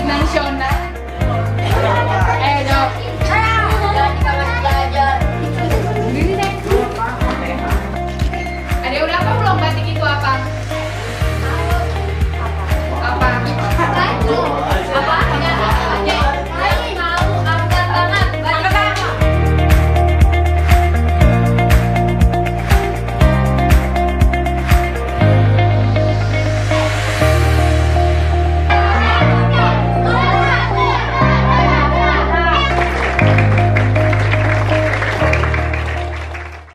ng show na